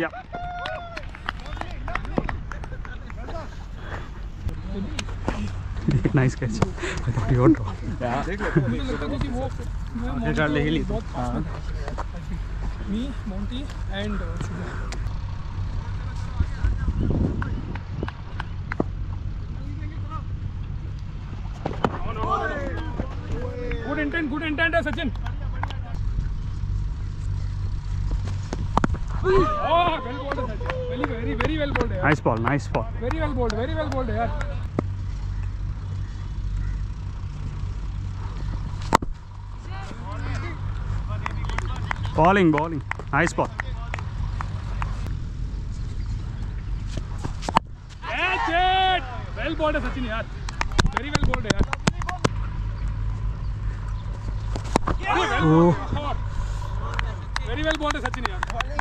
Yeah. nice catch. I thought you would draw. मुझे लगता है कि वो आगे डाल ले तो। हाँ me Monty and good intent good intent है सचिन Oh, well bowled है Sachin. Very, very, very well bowled है यार. Nice ball, nice ball. Very well bowled, very well bowled है यार. Bowling, bowling. Nice ball. Catch it! Well bowled है सचिन यार. Very well bowled है यार. Oh. Very well bowled है सचिन यार.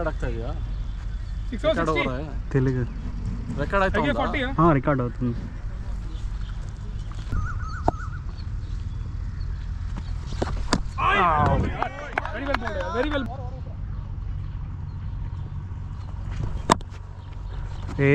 ರೆಕಾರ್ಡ್ ಆಗ್ತಾ ಇದೆಯಾ ರೆಕಾರ್ಡ್ ಅವರ ತೆಲುಗು ರೆಕಾರ್ಡ್ ಆಯ್ತಾ ಹಾಂ ರೆಕಾರ್ಡ್ అవుతుంది ವೆರಿ ವೆಲ್ ವೆರಿ ವೆಲ್ ಏ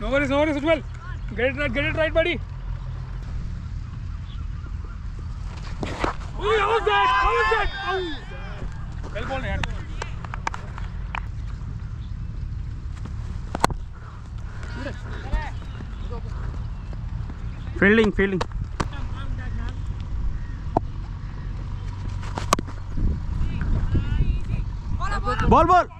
No worries, no worries, Ujwal. Get it right, get it right, buddy. Oh, how's that? How's that? Ow. Well ball, man. Fielding, fielding. Ball, ball.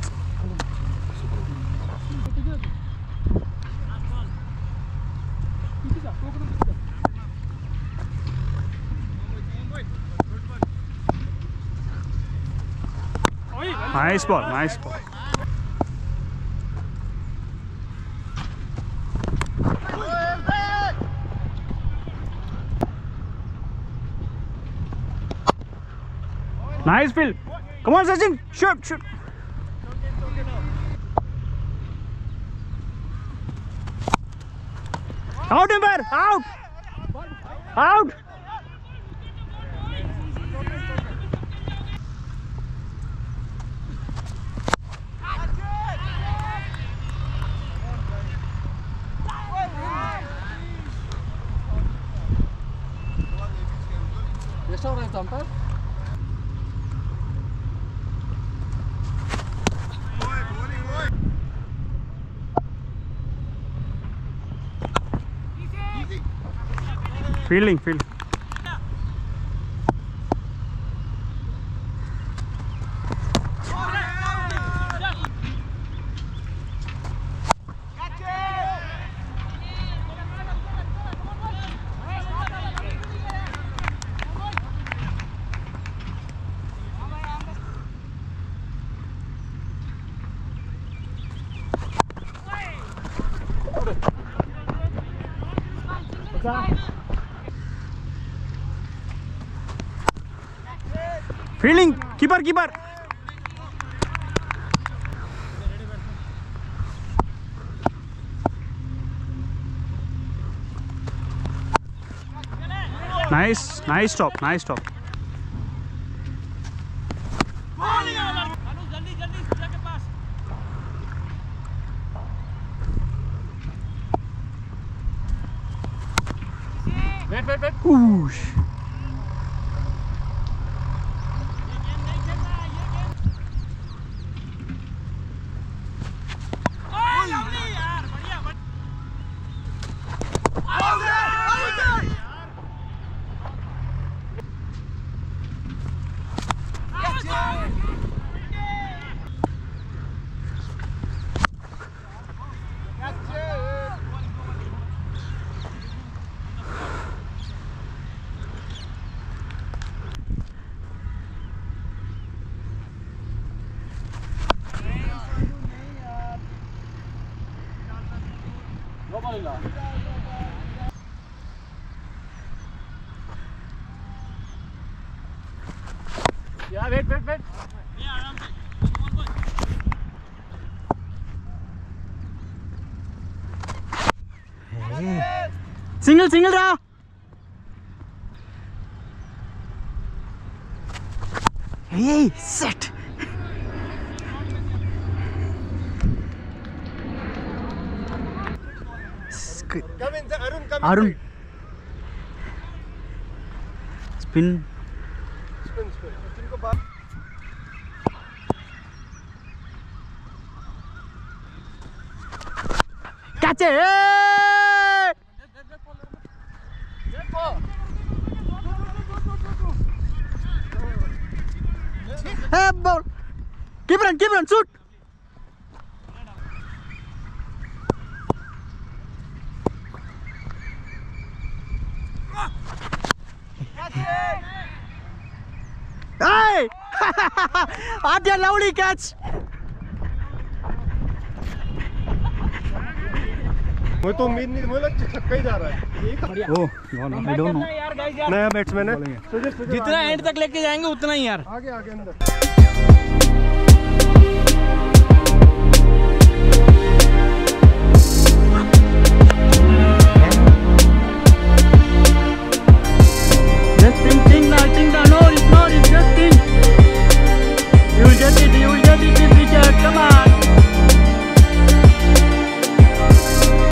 Nice ball, nice ball. Nice Phil. Come on, Sachin. Shoot, shoot. Out, Ember! Out! Out! Jeszcze raz, Amper? Feeling, feeling. Fielding keeper keeper nice nice stop nice stop या wait wait wait single single रहा। Hey, set. 그 아름 스핀 까치 에볼 기브런 기브런 슛 Adya, lovely catch. मुझे तो उम्मीद नहीं मुझे लगा छक्का ही जा रहा है। ओ no no I don't know नया बैट्समैन है। जितना एंड तक लेके जाएँगे उतना ही यार। आगे आगे अंदर।